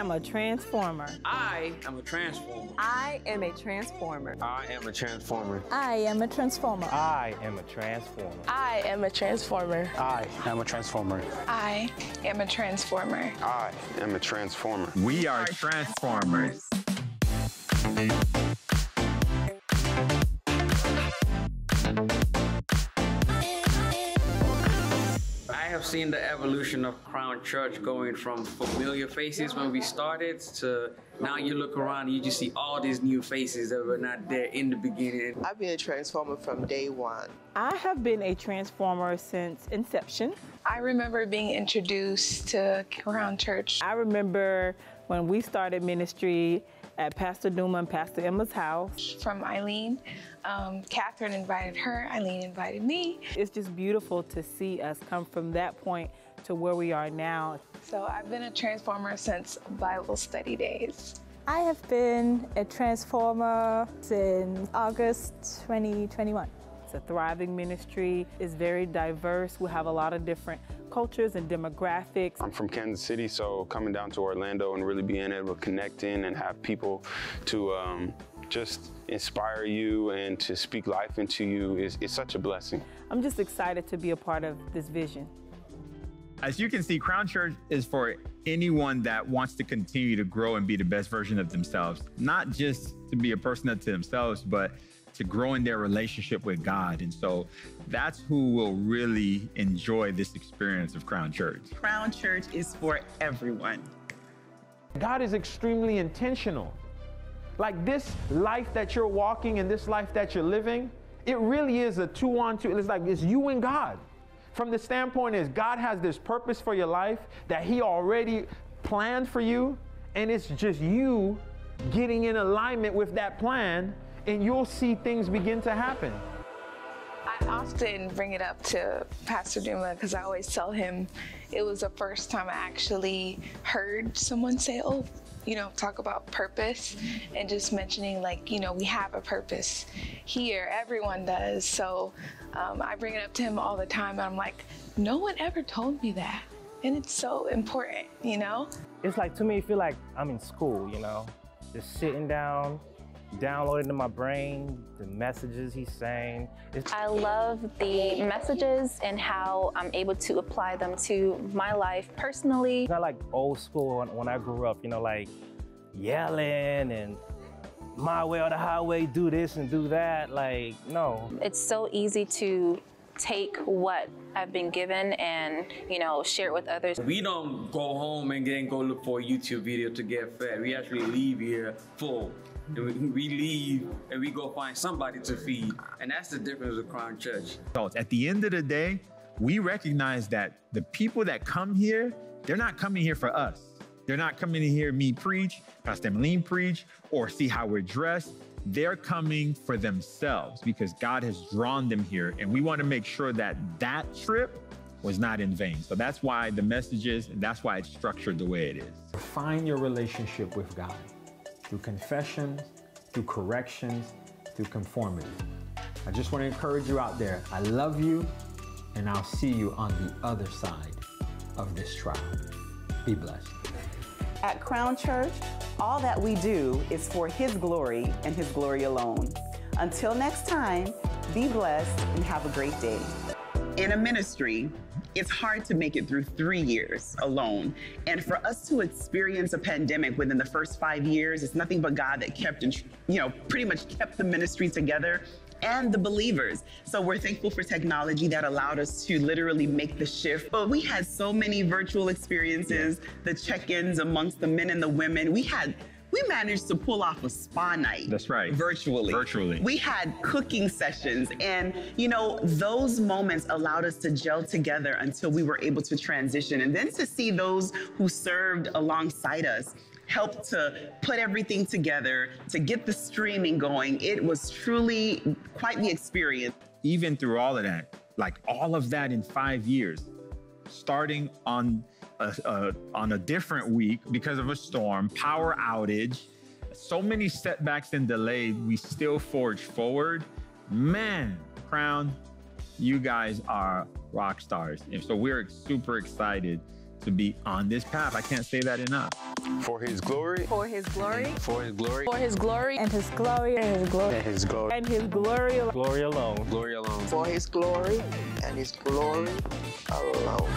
am a transformer. I am a transformer. I am a transformer. I am a transformer. I am a transformer. I am a transformer. I am a transformer. I am a transformer. I am a transformer. I am a transformer. We are transformers. Have seen the evolution of Crown Church going from familiar faces when we started to now you look around and you just see all these new faces that were not there in the beginning. I've been a transformer from day one. I have been a transformer since inception. I remember being introduced to Crown Church. I remember when we started ministry at Pastor Duma and Pastor Emma's house. From Eileen. Um, Catherine invited her, Eileen invited me. It's just beautiful to see us come from that point to where we are now. So I've been a transformer since Bible study days. I have been a transformer since August 2021. It's a thriving ministry. It's very diverse. We have a lot of different cultures and demographics. I'm from Kansas City, so coming down to Orlando and really being able to connect in and have people to um, just inspire you and to speak life into you is, is such a blessing. I'm just excited to be a part of this vision. As you can see, Crown Church is for anyone that wants to continue to grow and be the best version of themselves, not just to be a person unto themselves, but to grow in their relationship with God. And so that's who will really enjoy this experience of Crown Church. Crown Church is for everyone. God is extremely intentional. Like this life that you're walking and this life that you're living, it really is a two on two. It's like it's you and God. From the standpoint is God has this purpose for your life that He already planned for you, and it's just you getting in alignment with that plan, and you'll see things begin to happen. I often bring it up to Pastor Duma because I always tell him it was the first time I actually heard someone say, Oh, you know, talk about purpose and just mentioning, like, you know, we have a purpose here, everyone does. So um, I bring it up to him all the time, and I'm like, no one ever told me that. And it's so important, you know? It's like, to me, I feel like I'm in school, you know, just sitting down, downloading to my brain the messages he's saying. It's I love the messages and how I'm able to apply them to my life personally. It's not like old school when I grew up, you know, like yelling and my way or the highway, do this and do that. Like, no. It's so easy to take what I've been given and, you know, share it with others. We don't go home and then go look for a YouTube video to get fed. We actually leave here full. And we leave and we go find somebody to feed. And that's the difference with Crown Church. At the end of the day, we recognize that the people that come here, they're not coming here for us. They're not coming to hear me preach, Pastor Emmeline preach, or see how we're dressed. They're coming for themselves because God has drawn them here. And we want to make sure that that trip was not in vain. So that's why the message is, and that's why it's structured the way it is. Find your relationship with God through confession, through corrections, through conformity. I just want to encourage you out there. I love you, and I'll see you on the other side of this trial. Be blessed. At Crown Church, all that we do is for His glory and His glory alone. Until next time, be blessed and have a great day. In a ministry, it's hard to make it through three years alone. And for us to experience a pandemic within the first five years, it's nothing but God that kept, and you know, pretty much kept the ministry together and the believers. So we're thankful for technology that allowed us to literally make the shift. But we had so many virtual experiences, the check-ins amongst the men and the women. We had we managed to pull off a spa night. That's right. Virtually. Virtually. We had cooking sessions. And, you know, those moments allowed us to gel together until we were able to transition. And then to see those who served alongside us helped to put everything together, to get the streaming going. It was truly quite the experience. Even through all of that, like all of that in five years, starting on a, a, on a different week because of a storm, power outage, so many setbacks and delays, we still forge forward. Man, Crown, you guys are rock stars. And so we're super excited to be on this path. I can't say that enough. For his glory. For his glory. For his glory. For his glory. And his glory. And his glory. And his glory. And his glory. Glory alone. Glory alone. For his glory and his glory alone.